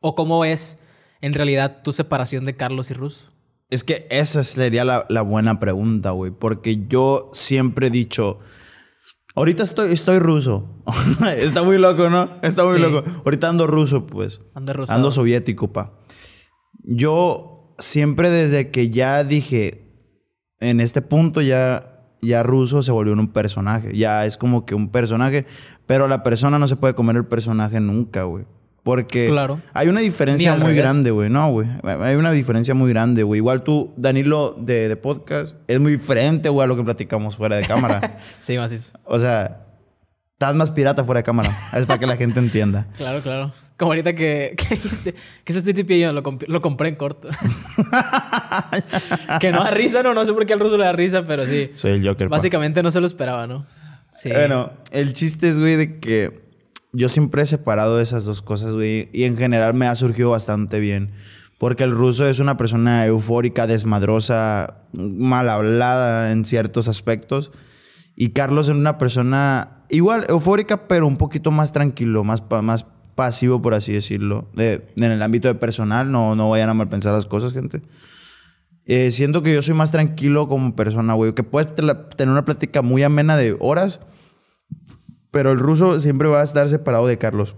¿O cómo es en realidad tu separación de Carlos y Russo? Es que esa sería la, la buena pregunta, güey. Porque yo siempre he dicho. Ahorita estoy, estoy ruso. Está muy loco, ¿no? Está muy Sí. loco. Ahorita ando ruso, pues. Anda rosado. Ando soviético, pa. Yo siempre desde que ya dije, en este punto ya, ya ruso se volvió un personaje. Ya es como que un personaje, pero la persona no se puede comer el personaje nunca, güey. Porque Claro. hay una diferencia muy revés. grande, güey. No, güey. Hay una diferencia muy grande, güey. Igual tú, Danilo, de, de podcast, es muy diferente, güey, a lo que platicamos fuera de cámara. Sí, macizo. o sea, estás más pirata fuera de cámara. Es para que la gente entienda. Claro, claro. Como ahorita que, que dijiste que ese TTP yo lo, comp- lo compré en corto. que no da risa, no, no sé por qué al ruso le da risa, pero sí. Soy el Joker, pa. Básicamente no se lo esperaba, ¿no? Sí. Bueno, el chiste es, güey, de que yo siempre he separado esas dos cosas, güey. Y en general me ha surgido bastante bien. Porque el ruso es una persona eufórica, desmadrosa, mal hablada en ciertos aspectos. Y Carlos es una persona igual eufórica, pero un poquito más tranquilo, más, más pasivo, por así decirlo. De- en el ámbito de personal, no, no vayan a mal pensar las cosas, gente. Eh, siento que yo soy más tranquilo como persona, güey. Que puedes tener una plática muy amena de horas, pero el ruso siempre va a estar separado de Carlos.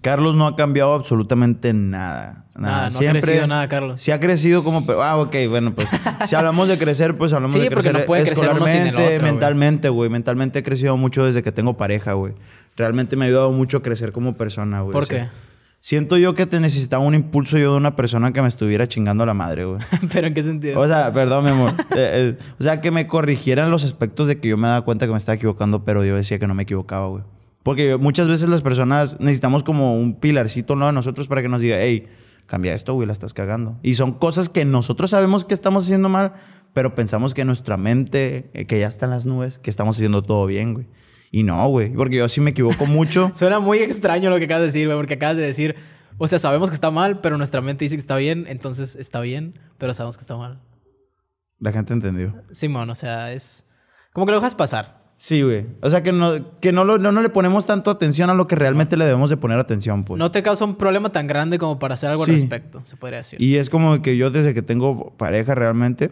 Carlos no ha cambiado absolutamente nada. Nada, Nada, no ha crecido nada, Carlos. Sí ha crecido como... Ah, ok, bueno, pues... si hablamos de crecer, pues hablamos Sí, de crecer no puede crecer escolarmente, otro, mentalmente, güey. Mentalmente he crecido mucho desde que tengo pareja, güey. Realmente me ha ayudado mucho a crecer como persona, güey. ¿Por O sea, qué? Siento yo que te necesitaba un impulso yo de una persona que me estuviera chingando la madre, güey. ¿Pero en qué sentido? O sea, perdón, mi amor. Eh, eh, o sea, que me corrigieran los aspectos de que yo me daba cuenta que me estaba equivocando, pero yo decía que no me equivocaba, güey. Porque yo- muchas veces las personas necesitamos como un pilarcito, ¿no? De nosotros para que nos diga, hey, cambia esto, güey, la estás cagando. Y son cosas que nosotros sabemos que estamos haciendo mal, pero pensamos que nuestra mente, eh, que ya está en las nubes, que estamos haciendo todo bien, güey. Y no, güey. Porque yo sí me equivoco mucho. Suena muy extraño lo que acabas de decir, güey, porque acabas de decir, o sea, sabemos que está mal, pero nuestra mente dice que está bien, entonces está bien, pero sabemos que está mal. La gente entendió. Simón, o sea, es como que lo dejas pasar. Sí, güey. O sea, que no, que no, lo- no, no le ponemos tanto atención a lo que realmente le debemos de poner atención, pues. No te causa un problema tan grande como para hacer algo Sí. al respecto, se podría decir. Y es como que yo desde que tengo pareja realmente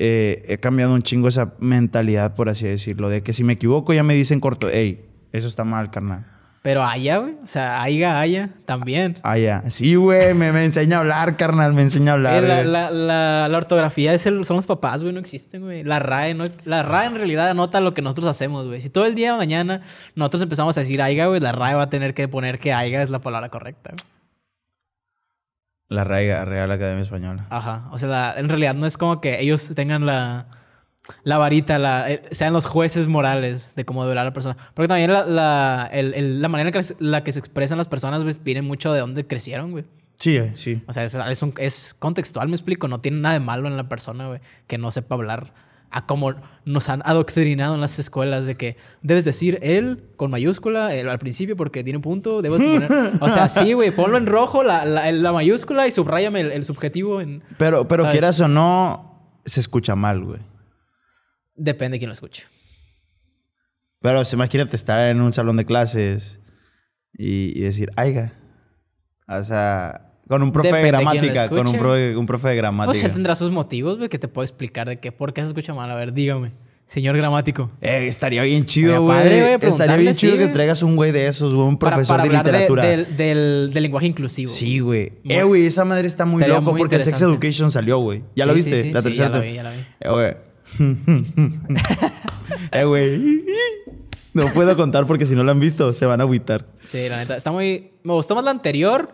eh, he cambiado un chingo esa mentalidad, por así decirlo. De que si me equivoco ya me dicen corto, hey, eso está mal, carnal. Pero Aya, güey, o sea, Aiga, Aya, también. Ah, ya. Sí, güey, me, me enseña a hablar, carnal, me enseña a hablar. Eh, la, güey. la- la- la ortografía es el- son los papás, güey, no existen, güey. La RAE, no, la RAE en realidad anota lo que nosotros hacemos, güey. Si todo el día de mañana nosotros empezamos a decir Aiga, güey, la RAE va a tener que poner que Aiga es la palabra correcta, güey. La Real, Real Academia Española. Ajá. O sea, la- en realidad no es como que ellos tengan la, la varita, la, eh, sean los jueces morales de cómo debe hablar la persona. Porque también la, la, el- el- la manera en que, la que se expresan las personas, güey, viene mucho de dónde crecieron, güey. Sí, eh, sí. O sea, es, es, un- es contextual, me explico. No tiene nada de malo en la persona, güey, que no sepa hablar. A como nos han adoctrinado en las escuelas de que debes decir él con mayúscula él al principio porque tiene un punto. Debes poner. O sea, sí, güey, ponlo en rojo la, la, la mayúscula y subráyame el, el subjetivo en. Pero, pero ¿Sabes? quieras o no, se escucha mal, güey. Depende de quién lo escuche. Pero se imagínate estar en un salón de clases y, y decir, aiga. O sea, con un profe de Depende de lo gramática, con un profe, un profe de Pues gramática. él tendrá sus motivos, güey, que te puedo explicar de qué, por qué se escucha mal. A ver, dígame, señor gramático. Eh, estaría bien chido, güey. Estaría bien chido sí, que traigas un güey de esos, güey, un profesor para de literatura. del, del, del lenguaje inclusivo. Sí, güey. Eh, güey, esa madre está muy loco porque el Sex. Education salió, güey. ¿Ya lo Sí, viste? sí, sí, la tercera. ya la vi, ya la vi. Eh, güey. eh, güey. No puedo contar porque si no lo han visto, se van a agüitar. Sí, la neta. Está muy. Me gustó más la anterior,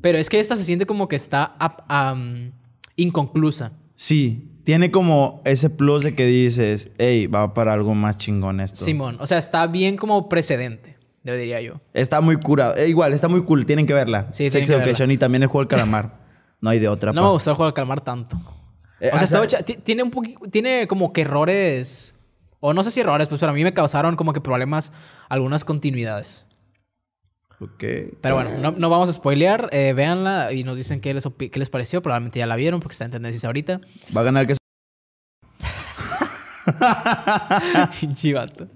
pero es que esta se siente como que está am, inconclusa. Sí, tiene como ese plus de que dices, hey, va para algo más chingón esto. Simón. O sea, está bien como precedente, yo diría yo. Está muy curado. Eh, igual, está muy cool. Tienen que verla. Sí, Sex Education y también el juego del calamar. No hay de otra. No pa. me gustó el juego de calmar tanto. Eh, o sea, hasta- ti- tiene un poquito. Tiene como que errores. O no sé si errores, pues para mí me causaron como que problemas algunas continuidades. Ok. Pero bueno, no, no vamos a spoilear. Eh, véanla y nos dicen qué les, qué les pareció. Probablemente ya la vieron porque está en tendencias ahorita. Va a ganar que... Pinche vato.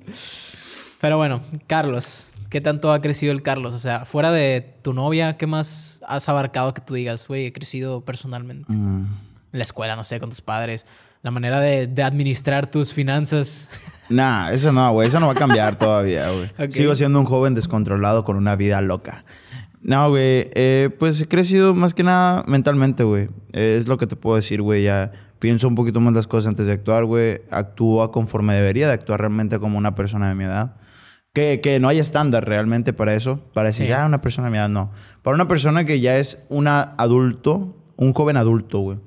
Pero bueno, Carlos, ¿Qué tanto ha crecido el Carlos? O sea, fuera de tu novia, ¿qué más has abarcado que tú digas, güey, he crecido personalmente? Mm. En la escuela, no sé, con tus padres. La manera de, de administrar tus finanzas. Nah, eso no, güey. Eso no va a cambiar todavía, güey. Sigo siendo un joven descontrolado con una vida loca. No, güey. eh, pues he crecido más que nada mentalmente, güey. Eh, es lo que te puedo decir, güey. Ya pienso un poquito más las cosas antes de actuar, güey. Actúo conforme debería de actuar realmente como una persona de mi edad. Que, que no hay estándar realmente para eso. Para decir, Sí. ah, una persona de mi edad, no. Para una persona que ya es una adulto, un joven adulto, güey.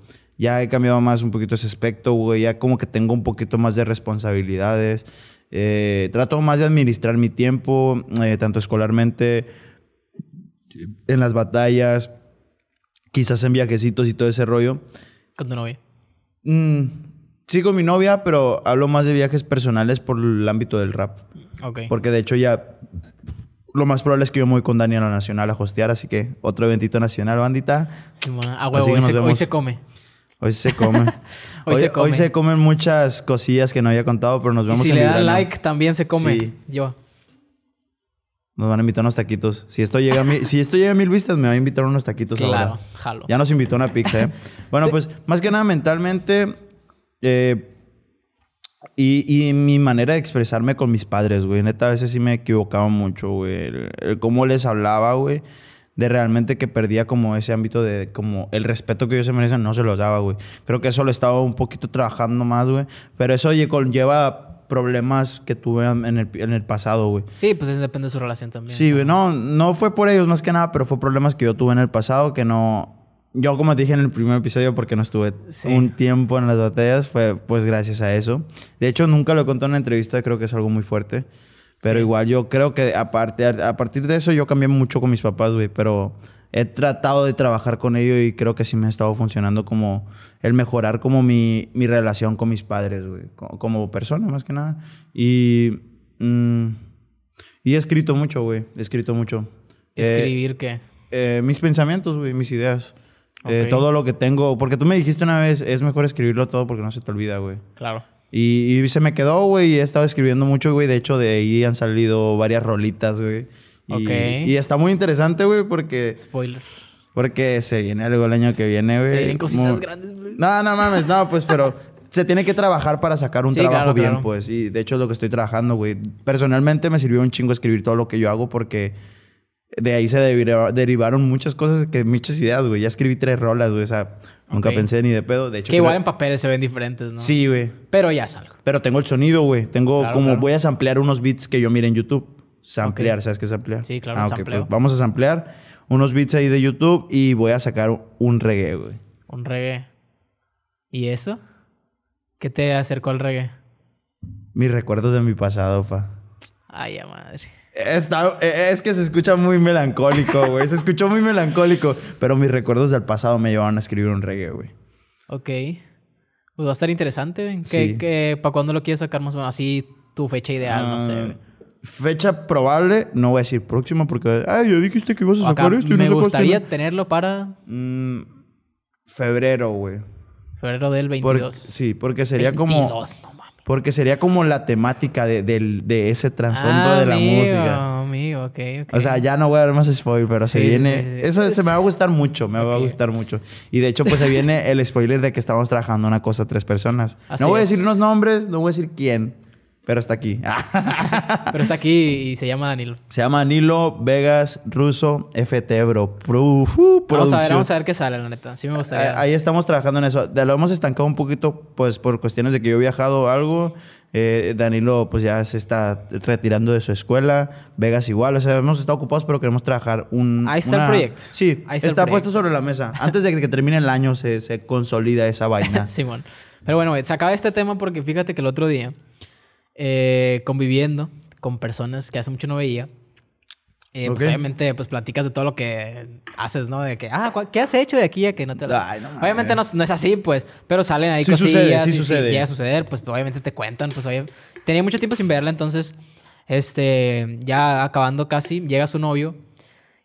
Ya he cambiado más un poquito ese aspecto, güey. Ya como que tengo un poquito más de responsabilidades. Eh, trato más de administrar mi tiempo, eh, tanto escolarmente, en las batallas, quizás en viajecitos y todo ese rollo. Con tu novia. Mm, sí con mi novia, pero hablo más de viajes personales por el ámbito del rap. Ok. Porque de hecho ya lo más probable es que yo me voy con Dani a la Nacional a hostear, así que otro eventito nacional, bandita. Así huevo, hoy hoy se come. Hoy se come. Hoy hoy, se come. hoy se comen muchas cosillas que no había contado, pero nos Y vemos si en le dan Librano. like, también se come. Sí. Yo. Nos van a invitar unos taquitos. Si esto llega a, mil, si esto llega a mil vistas, me va a invitar unos taquitos Claro, ahora. jalo. Ya nos invitó una pizza, ¿eh? Bueno, pues más que nada mentalmente eh, y, y mi manera de expresarme con mis padres, güey. Neta, a veces sí me equivocaba mucho, güey. El, el cómo les hablaba, güey. De realmente que perdía como ese ámbito de como el respeto que ellos se merecen, no se los daba, güey. Creo que eso lo estaba un poquito trabajando más, güey. Pero eso lle- conlleva problemas que tuve en el, en el pasado, güey. Sí, pues eso depende de su relación también. Sí, güey, no, no fue por ellos más que nada, pero fue problemas que yo tuve en el pasado que no... Yo, como te dije en el primer episodio, porque no estuve Sí. un tiempo en las batallas, fue pues gracias a eso. De hecho, nunca lo contado en una entrevista, creo que es algo muy fuerte. Pero Sí. igual yo creo que aparte, a partir de eso yo cambié mucho con mis papás, güey, pero he tratado de trabajar con ellos y creo que sí me ha estado funcionando como el mejorar como mi, mi relación con mis padres, güey, co- como persona más que nada. Y... mm, y he escrito mucho, güey. He escrito mucho. Eh, Escribir qué. eh, mis pensamientos, güey, mis ideas. Eh, todo lo que tengo. Porque tú me dijiste una vez, es mejor escribirlo todo porque no se te olvida, güey. Claro. Y, y se me quedó, güey, y he estado escribiendo mucho, güey. De hecho, de ahí han salido varias rolitas, güey. Y, y está muy interesante, güey, porque, Spoiler. porque se viene algo el año que viene, güey. Se vienen cositas Muy- grandes, güey. no, no mames, no, pues, pero se tiene que trabajar para sacar un Sí, trabajo claro, bien, claro. pues. Y de hecho es lo que estoy trabajando, güey. Personalmente me sirvió un chingo escribir todo lo que yo hago porque de ahí se deriva- derivaron muchas cosas, que muchas ideas, güey. Ya escribí tres rolas, güey. O sea, nunca pensé ni de pedo. De hecho, Que igual creo- en papeles se ven diferentes, ¿no? Sí, güey. Pero ya es algo. Pero tengo el sonido, güey. Tengo Claro, como claro. voy a samplear unos beats que yo mire en YouTube. Samplear, ¿sabes qué es samplear? Sí, claro, Ah, pues vamos a samplear unos beats ahí de YouTube y voy a sacar un reggae, güey. Un reggae. ¿Y eso? ¿Qué te acercó al reggae? Mis recuerdos de mi pasado, pa. Ay, ya madre. Está, eh, es que se escucha muy melancólico, güey. Se escuchó muy melancólico. Pero mis recuerdos del pasado me llevaron a escribir un reggae, güey. Ok. Pues va a estar interesante, güey. Sí. ¿Qué, ¿Para cuándo lo quieres sacar más o menos? Así tu fecha ideal, no sé, Ah, güey. Fecha probable, no voy a decir próxima porque... Ay, ya dijiste que ibas a Acá sacar esto y no me sacaste gustaría nada". tenerlo para Mm, febrero, güey. febrero del Por- 22. sí, porque sería como... 22, no mames. Porque sería como la temática de, del- de ese trasfondo Ah, de la amigo, música. Amigo, ok, ok. O sea, ya no voy a dar más spoiler, pero se Sí, viene... sí, sí. Eso se me va a gustar mucho, me va a gustar mucho. Y de hecho, pues se viene el spoiler de que estamos trabajando una cosa tres personas. Así no voy a es. decir unos nombres, no voy a decir quién, pero está aquí. Pero está aquí y se llama Danilo. se llama Nilo Vegas Russo FT, bro. Pro, uh, Vamos a ver, vamos a ver qué sale, la neta. Sí me gustaría. Ah, Ahí estamos trabajando en eso. Lo hemos estancado un poquito, pues, por cuestiones de que yo he viajado algo. Eh, Danilo, pues, ya se está retirando de su escuela. Vegas igual. O sea, hemos estado ocupados, pero queremos trabajar un... Ahí está el proyecto. Sí, Ahí está está, el puesto sobre la mesa. Antes de que termine el año se, se consolida esa vaina. Simón. Pero bueno, güey, sacaba este tema porque fíjate que el otro día, eh, conviviendo con personas que hace mucho no veía, eh, pues Ok. obviamente pues platicas de todo lo que haces, ¿no? De que, ah, ¿cuál- ¿qué has hecho de aquí a que no te... Ay, no obviamente no, no es así, pues, pero salen ahí Sí cosillas sucede, sí y si sucede. llega a suceder, pues obviamente te cuentan, pues oye, tenía mucho tiempo sin verla, entonces, este, ya acabando casi, llega su novio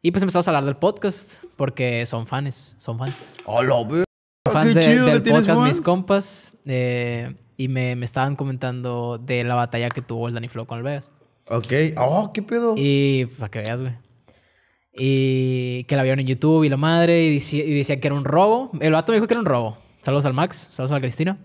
y pues empezamos a hablar del podcast porque son fans, son fans ¡Hola, ve- fans ¡Qué de- chido del podcast Mis fans! Compas eh, y me, me estaban comentando de la batalla que tuvo el Danny Flow con el Vegas. Ok. Oh, qué pedo. Y para que veas, güey. Y que la vieron en YouTube y la madre y decía, y decía que era un robo. El vato me dijo que era un robo. Saludos al Max, saludos a la Cristina.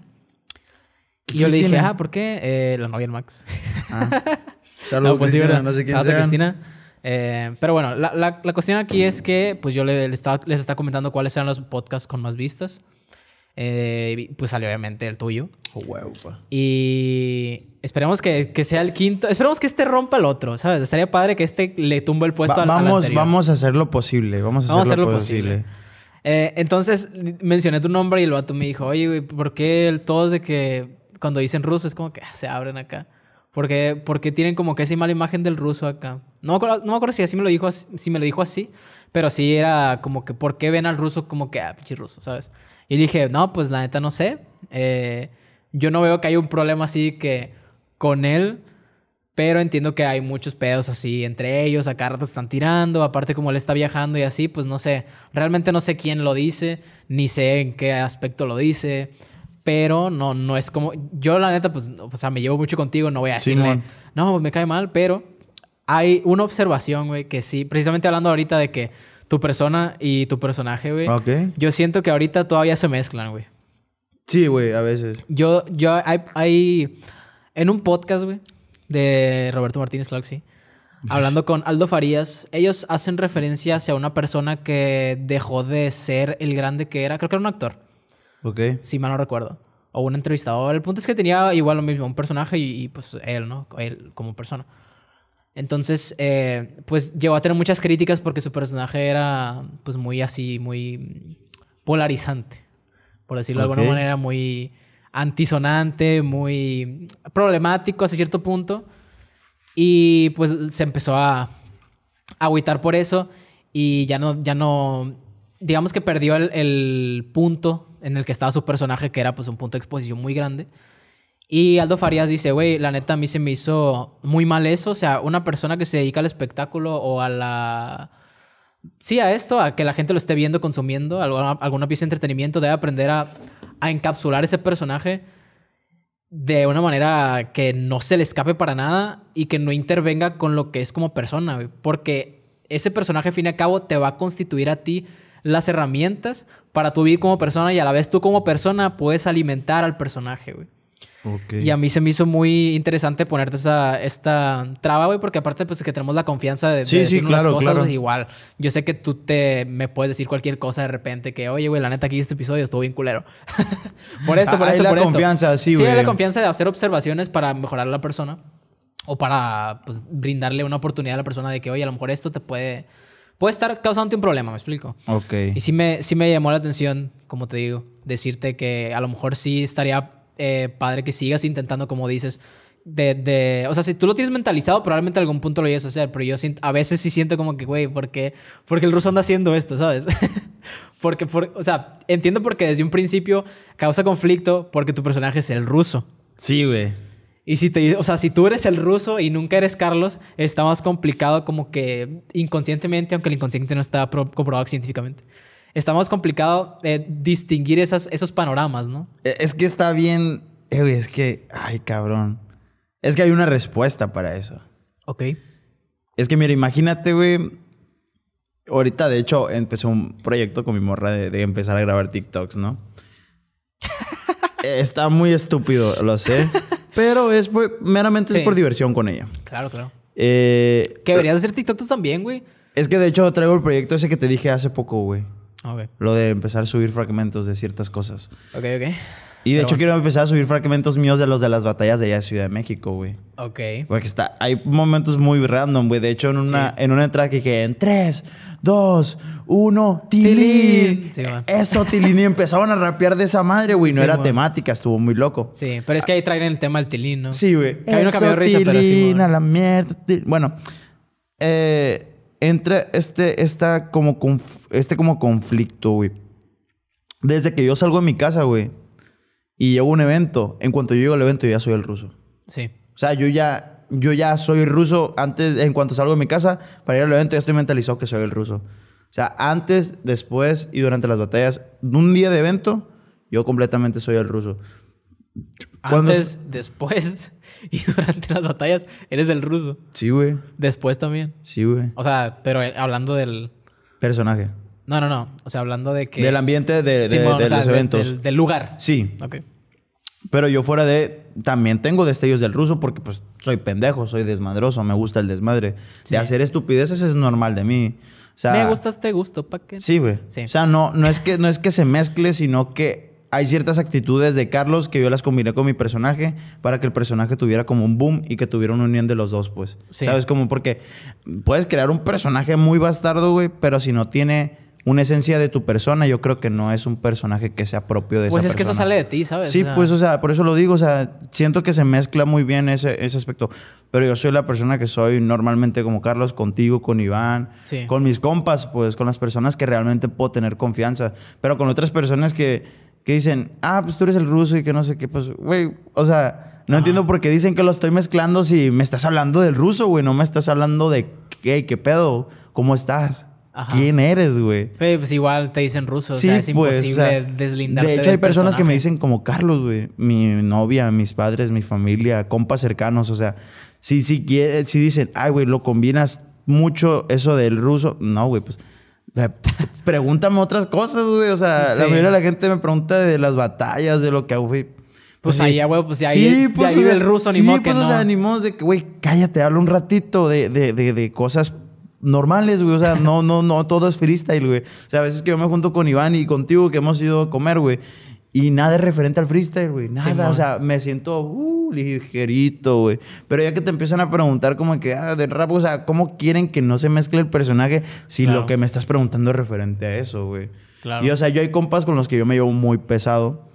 Y yo le dije, ah, ¿por qué? Eh, la novia del Max. Ah. Saludos, No, pues Cristina, sé quién Saludos a sea. Cristina. Eh, pero bueno, la, la- la cuestión aquí es que pues yo le- le estaba- les estaba comentando cuáles eran los podcasts con más vistas. Eh, pues salió obviamente el tuyo. Oh, pa. Y esperemos que, que sea el quinto. Esperemos que este rompa el otro, ¿sabes? Estaría padre que este le tumbe el puesto Va- al, al vamos, anterior. vamos a hacer lo posible. Vamos a Vamos a hacer lo hacer lo posible. posible. Eh, entonces mencioné tu nombre y el vato me dijo, oye, güey, ¿por qué el- todos de que cuando dicen ruso es como que ah, se abren acá? Porque, porque tienen como que esa mala imagen del ruso acá. No me acuerdo, no me acuerdo si así me lo dijo así, si me lo dijo así, pero sí era como que ¿por qué ven al ruso como que ah, pinche ruso, ¿sabes? Y dije, no, pues la neta no sé. Eh, yo no veo que haya un problema así que con él, pero entiendo que hay muchos pedos así entre ellos, a cada rato se están tirando, aparte como él está viajando y así, pues no sé, realmente no sé quién lo dice, ni sé en qué aspecto lo dice, pero no, no es como, yo la neta, pues, o sea, me llevo mucho contigo, no voy a decirle, Simón. no, pues me cae mal, pero hay una observación, güey, que sí, precisamente hablando ahorita de que tu persona y tu personaje, güey, Ok. yo siento que ahorita todavía se mezclan, güey. Sí, güey, a veces. Yo, yo, hay, hay- en un podcast, güey, de Roberto Martínez, claro que sí, hablando con Aldo Farías, ellos hacen referencia hacia una persona que dejó de ser el grande que era, creo que era un actor, Ok. si mal no recuerdo, o un entrevistador. El punto es que tenía igual lo mismo, un personaje y, y, pues él, ¿no? Él como persona. Entonces, eh, pues llegó a tener muchas críticas porque su personaje era, pues, muy así, muy polarizante, por decirlo de alguna manera, muy antisonante, muy problemático hasta cierto punto. Y pues se empezó a a agüitar por eso y ya no, ya no, digamos que perdió el, el punto en el que estaba su personaje, que era pues un punto de exposición muy grande. Y Aldo Farías dice, güey, la neta a mí se me hizo muy mal eso. O sea, una persona que se dedica al espectáculo o a la... Sí, a esto, a que la gente lo esté viendo, consumiendo, alguna, alguna pieza de entretenimiento, debe aprender a, a encapsular ese personaje de una manera que no se le escape para nada y que no intervenga con lo que es como persona, güey. Porque ese personaje, al fin y al cabo, te va a constituir a ti las herramientas para tu vivir como persona y a la vez tú como persona puedes alimentar al personaje, güey. Ok. Y a mí se me hizo muy interesante ponerte esa, esta traba, güey, porque aparte, pues, que tenemos la confianza de, de Sí, sí, decirnos las claro, cosas, claro. pues, igual. Yo sé que tú te me puedes decir cualquier cosa de repente, que, oye, güey, la neta aquí este episodio estuvo bien culero. por esto, por Ah, hay esto, la por esto. confianza, sí, Sí, hay güey. la confianza de hacer observaciones para mejorar a la persona. O para, pues, brindarle una oportunidad a la persona de que, oye, a lo mejor esto te puede... Puede estar causándote un problema, ¿me explico? Ok. Y sí me, sí me llamó la atención, como te digo, decirte que a lo mejor sí estaría eh, padre que sigas intentando, como dices, de, de... O sea, si tú lo tienes mentalizado, probablemente a algún punto lo llegues a hacer, pero yo siento- a veces sí siento como que, güey, ¿por qué? Porque el ruso anda haciendo esto, ¿sabes? porque, por, o sea, entiendo porque desde un principio causa conflicto porque tu personaje es el ruso. Sí, güey. Y si te, o sea, si tú eres el ruso y nunca eres Carlos, está más complicado como que inconscientemente, aunque el inconsciente no está pro- comprobado científicamente. Está más complicado eh, distinguir esas, esos panoramas, ¿no? E- Es que está bien. Eh, es que. Ay, cabrón. Es que hay una respuesta para eso. Ok. Es que, mira, imagínate, güey. Ahorita, de hecho, empezó un proyecto con mi morra de, de empezar a grabar TikToks, ¿no? Eh, Está muy estúpido, lo sé. Pero es por- meramente Sí. es por diversión con ella. Claro, claro. Eh, Que deberías hacer TikTok tú también, güey. es que de hecho traigo el proyecto ese que te dije hace poco, güey. Ok. Lo de empezar a subir fragmentos de ciertas cosas. Ok, ok. Y de Pero hecho bueno. quiero empezar a subir fragmentos míos de los de las batallas de allá de Ciudad de México, güey. Ok. Porque está, hay momentos muy random, güey. De hecho, en una, en una entrada que dije, en 3, 2, 1, Tilín. Tilín. Sí. Eso, Tilín. Y empezaban a rapear de esa madre, güey. No Sí, era man. temática, estuvo muy loco. Sí, pero es que ahí traen el tema del tilín, ¿no? Sí, güey. Que a mí nunca me dio Eso, risa, pero sí, Tilín, a la mierda. Tilín. Bueno, eh, entra este, esta como conf- este como conflicto, güey. Desde que yo salgo de mi casa, güey, y llego a un evento, en cuanto yo llego al evento, yo ya soy el ruso. Sí. O sea, yo ya, yo ya soy ruso antes, en cuanto salgo de mi casa, para ir al evento ya estoy mentalizado que soy el ruso. O sea, antes, después y durante las batallas, de un día de evento, yo completamente soy el ruso. Antes, después y durante las batallas eres el ruso. Sí, güey. Después también. Sí, güey. O sea, pero eh, hablando del... Personaje. No, no, no. O sea, hablando de que... Del ambiente de, de- Simón, de o sea, los eventos. del, del lugar. Sí. Ok. Pero yo fuera de... También tengo destellos del ruso porque pues soy pendejo, soy desmadroso, me gusta el desmadre. Sí. De hacer estupideces es normal de mí. O sea, Me gustas, te gusto, ¿pa' qué? Sí, güey. Sí. O sea, no, no, es que, no es que se mezcle, sino que hay ciertas actitudes de Carlos que yo las combiné con mi personaje para que el personaje tuviera como un boom y que tuviera una unión de los dos, pues. Sí. ¿Sabes? Como porque puedes crear un personaje muy bastardo, güey, pero si no tiene una esencia de tu persona, yo creo que no es un personaje que sea propio de Pues esa es que eso sale de ti, ¿sabes? Sí, O sea, pues, o sea, por eso lo digo, o sea, siento que se mezcla muy bien ese, ese aspecto. Pero yo soy la persona que soy normalmente como Carlos, contigo, con Iván, Sí. con mis compas, pues, con las personas que realmente puedo tener confianza. Pero con otras personas que, que dicen, ah, pues tú eres el ruso y que no sé qué, pues, güey, o sea, no entiendo por qué dicen que lo estoy mezclando si me estás hablando del ruso, güey, no me estás hablando de qué, qué pedo, cómo estás, Ajá. quién eres, güey. Pues, igual te dicen ruso. Sí, o sea, es pues, imposible o sea, deslindarte De hecho, hay personas que me dicen como Carlos, güey. Mi novia, mis padres, mi familia, compas cercanos. O sea, si, si, si dicen, ay, güey, lo combinas mucho eso del ruso. No, güey, pues... eh, Pregúntame otras cosas, güey. O sea, la Sí. mayoría de la gente me pregunta de las batallas, de lo que hago, güey. Pues sí. ahí, ya, güey, pues ahí, de ahí o sea, del ruso, ni sí, modo que pues, no. o sea, ni modo de que, güey, cállate, habla un ratito de, de, de, de cosas normales, güey. O sea, no, no, no, todo es freestyle, güey. O sea, a veces que yo me junto con Iván y contigo que hemos ido a comer, güey. Y nada es referente al freestyle, güey. Nada. Simón. o sea, me siento uh, ligerito, güey. Pero ya que te empiezan a preguntar como que, ah, del rap, o sea, ¿cómo quieren que no se mezcle el personaje si Claro. lo que me estás preguntando es referente a eso, güey? Claro. Y o sea, yo hay compas con los que yo me llevo muy pesado.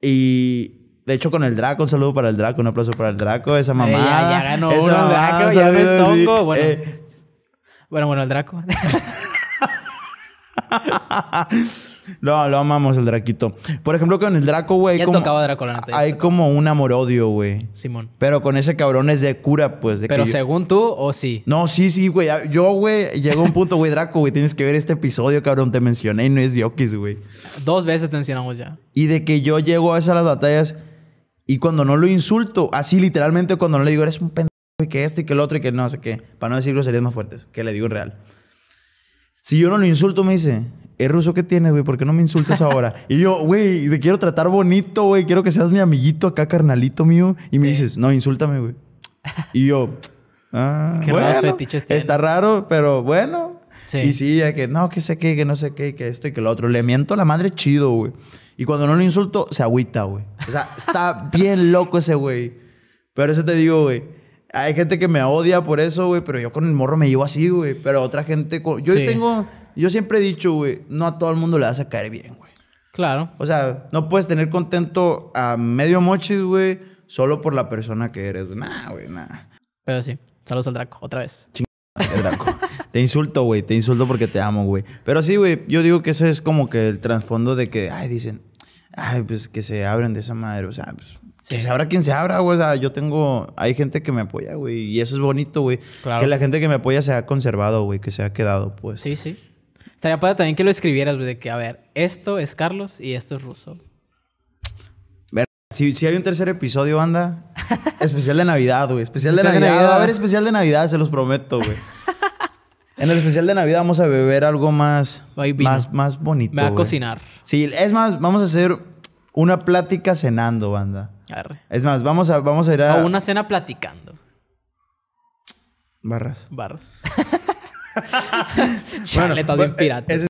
Y de hecho con el Draco, un saludo para el Draco, un aplauso para el Draco, esa mamá. Eh, ya- ya ganó uno el Draco, ya me estongo, bueno. Bueno, bueno, el Draco. no, lo amamos el Draquito. Por ejemplo, con el Draco, güey, ya como- tocaba Draco, la neta. hay tocaba. como un amor-odio, güey. Simón. Pero con ese cabrón es de cura, pues. De que Pero yo- según tú, o sí. No, sí, sí, güey. Yo, güey, llegó un punto, güey, Draco, güey, tienes que ver este episodio, cabrón. Te mencioné y no es Yokis, güey. Dos veces te mencionamos ya. Y de que yo llego a esas las batallas y cuando no lo insulto, así literalmente cuando no le digo, eres un pendejo y que esto y que el otro y que no sé qué, para no decir groserías más fuertes, que le digo en real. Si yo no lo insulto, me dice, ¿es ruso que tienes, güey? ¿Por qué no me insultas ahora? y yo, güey, te quiero tratar bonito, güey, quiero que seas mi amiguito acá, carnalito mío. Y me Sí. dices, no, insúltame, güey. y yo, ah, Qué bueno, fetiches está raro, pero bueno. Sí. Y sí, ya que no, que sé qué, que no sé qué, que esto y que lo otro. Le miento a la madre chido, güey. Y cuando no lo insulto, se agüita, güey. O sea, está bien loco ese güey. Pero eso te digo, güey. Hay gente que me odia por eso, güey. Pero yo con el morro me llevo así, güey. Pero otra gente... Yo Sí. tengo... Yo siempre he dicho, güey. No a todo el mundo le vas a caer bien, güey. Claro. O sea, no puedes tener contento a medio mochis, güey. Solo por la persona que eres, güey. Nah, güey, nah. Pero sí. Saludos al Draco, otra vez. Madre, Draco. te insulto, güey. Te insulto porque te amo, güey. Pero sí, güey. Yo digo que ese es como que el trasfondo de que, ay, dicen, ay, pues que se abren de esa madre. O sea, pues, que se abra quien se abra, güey. O sea, yo tengo, hay gente que me apoya, güey. Y eso es bonito, güey. Claro. Que la gente que me apoya se ha conservado, güey. Que se ha quedado, pues. Sí, sí. Estaría padre también que lo escribieras, güey, de que, a ver, esto es Carlos y esto es ruso. Ver, Si, si hay un tercer episodio, banda, especial de Navidad, güey. Especial de Navidad. Navidad. Va a haber especial de Navidad, se los prometo, güey. en el especial de Navidad vamos a beber algo más, más, más bonito. Me va a cocinar. Sí, es más, vamos a hacer una plática cenando, banda. Arre. Es más, vamos a, vamos a ir a... O una cena platicando. Barras. Barras. Chale, estás bien bueno, pirata. ese